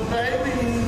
baby.